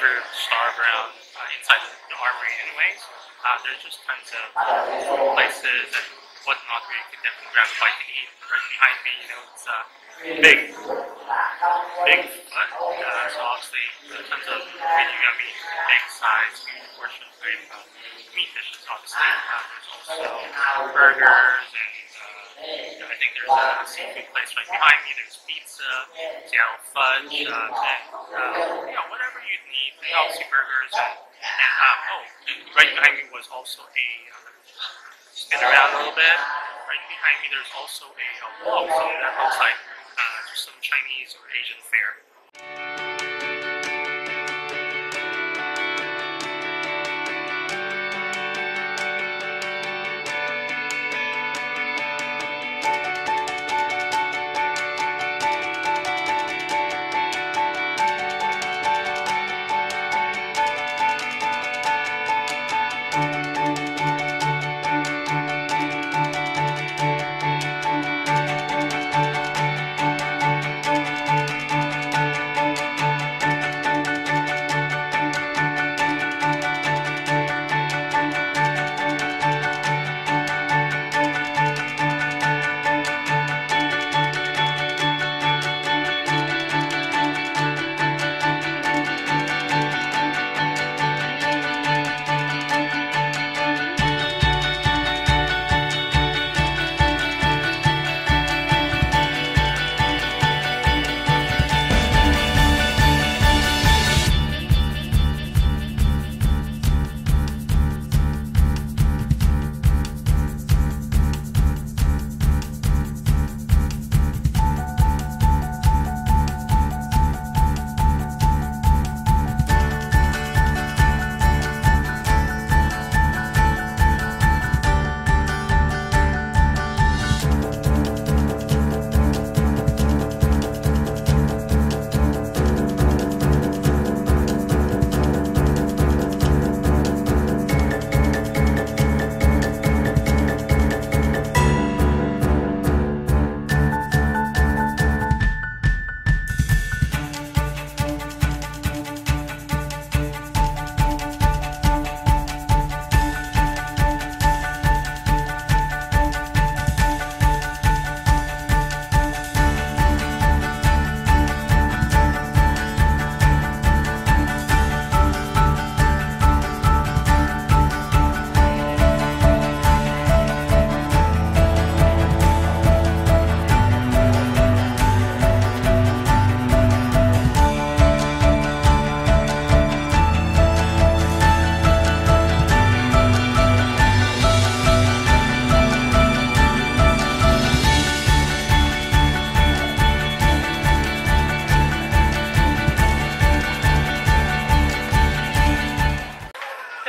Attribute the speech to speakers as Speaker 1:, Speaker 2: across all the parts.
Speaker 1: never starve around uh, inside the, armory anyways. Uh, there's just tons of places and whatnot where you can definitely grab a bite to eat. Right behind me, you know, it's uh, big, big foot. Uh, so obviously, there's tons of really yummy, big size, huge portions of uh, meat dishes. Obviously, uh, there's also burgers and I think there's a seafood place right behind me. There's pizza, Seattle fudge, uh, and uh, you know whatever need. Obviously burgers and, and uh, oh, right behind me was also a uh, spin around a little bit. Right behind me, there's also a, a wall, so that looks like uh, just some Chinese or Asian fare.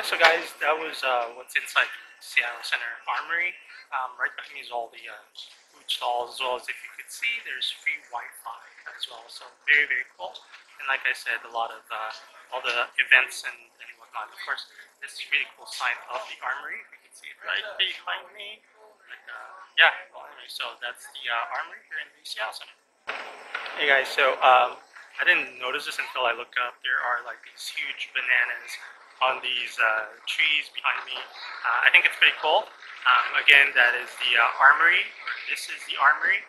Speaker 1: Yeah, so guys, that was uh, what's inside Seattle Center Armory. Um, right behind me is all the uh, food stalls, as well as if you could see, there's free Wi-Fi as well. So very, very cool. And like I said, a lot of uh, all the events and, and whatnot. Of course, this really cool sign of the Armory. You can see it right behind me. Like, uh, yeah, so that's the uh, Armory here in the Seattle Center. Hey guys, so um, I didn't notice this until I looked up. There are like these huge bananas on these uh, trees behind me. Uh, I think it's pretty cool. Um, again, that is the uh, armory. Or this is the armory.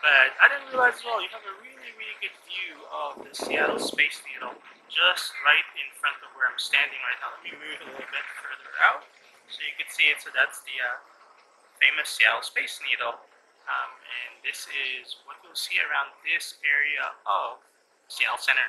Speaker 1: But I didn't realize as well, you have a really, really good view of the Seattle Space Needle just right in front of where I'm standing right now. Let me move a little bit further out so you can see it. So that's the uh, famous Seattle Space Needle. Um, and this is what you'll see around this area of Seattle Center.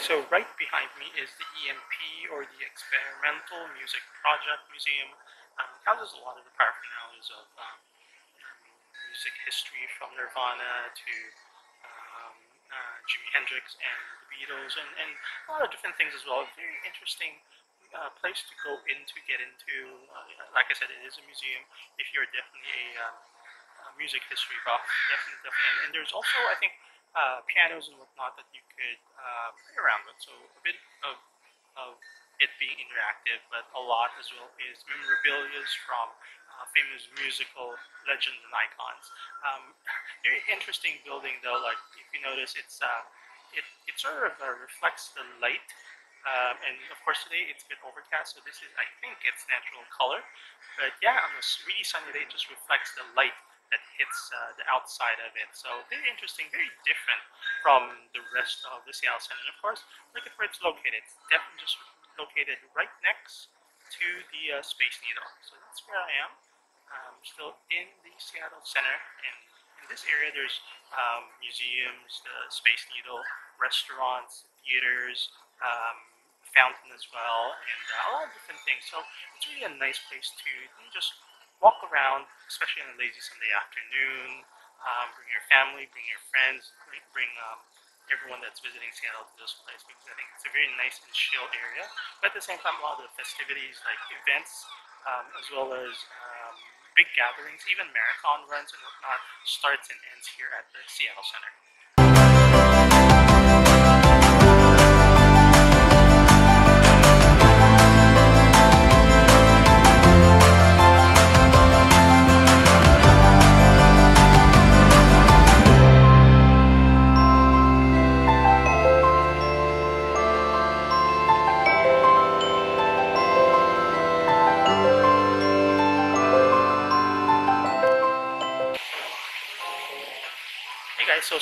Speaker 1: Behind me is the EMP or the Experimental Music Project Museum. Um, it houses a lot of the paraphernalia of um, music history from Nirvana to um, uh, Jimi Hendrix and the Beatles and, and a lot of different things as well. Very interesting uh, place to go in to get into. Uh, like I said, it is a museum. If you're definitely a, um, a music history buff, definitely, definitely. And, and there's also, I think, uh, pianos and whatnot that you could uh, play around with. So a bit of, of it being interactive, but a lot as well is memorabilia from uh, famous musical legends and icons. Um, very interesting building though. Like if you notice, it's uh, it it sort of uh, reflects the light. Um, and of course today it's a bit overcast, so this is I think it's natural color. But yeah, on a really sunny day, it just reflects the light that hits uh, the outside of it. So very interesting, very different from the rest of the Seattle Center. And of course, look at where it's located. It's definitely just located right next to the uh, Space Needle. So that's where I am. I'm still in the Seattle Center. And in this area, there's um, museums, the Space Needle, restaurants, theaters, um, fountain as well, and uh, a lot of different things. So it's really a nice place to just walk around, especially on a lazy Sunday afternoon. Um, bring your family, bring your friends, bring, bring um, everyone that's visiting Seattle to this place because I think it's a very nice and chill area. But at the same time, a lot of the festivities like events, um, as well as um, big gatherings, even marathon runs and whatnot, starts and ends here at the Seattle Center.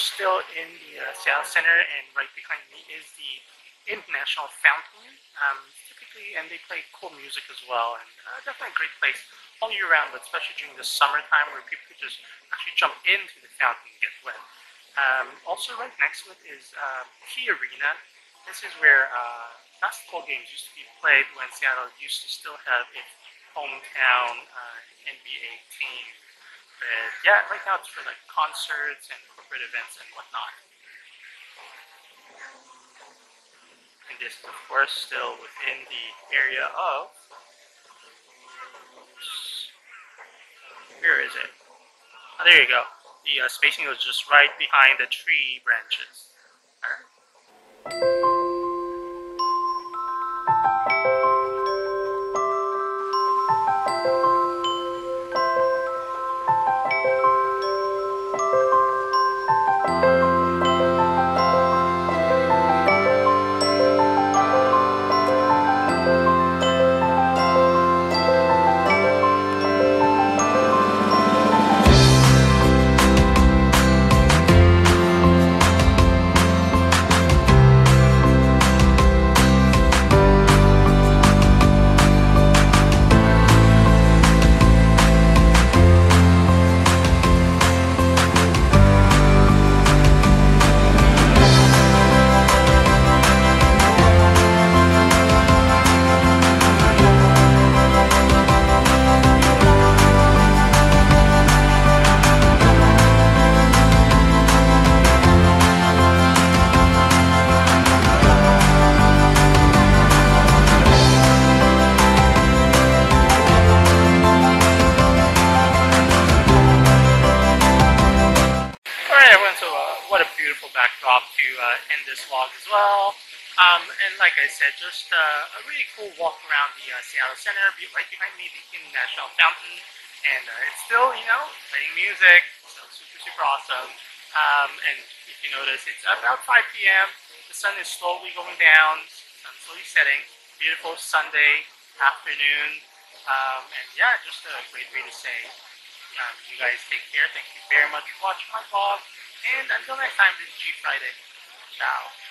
Speaker 1: Still in the uh, Seattle Center, and right behind me is the International Fountain. Um, typically, and they play cool music as well, and uh, definitely a great place all year round, but especially during the summertime where people just actually jump into the fountain and get wet. Um, also, right next to it is uh, Key Arena. This is where uh, basketball games used to be played when Seattle used to still have its hometown uh, NBA team. Yeah, right now it's for like concerts and corporate events and whatnot. And this is of course still within the area of where is it? Oh, there you go. The uh, spacing was just right behind the tree branches. Like I said, just uh, a really cool walk around the uh, Seattle Center. Right behind me, the International Fountain, and uh, it's still, you know, playing music, so super, super awesome. Um, and if you notice, it's about 5 p.m. The sun is slowly going down, sun slowly setting. Beautiful Sunday afternoon. Um, and yeah, just a great way to say, um, you guys take care. Thank you very much for watching my vlog. And until next time, this is G Friday. Ciao.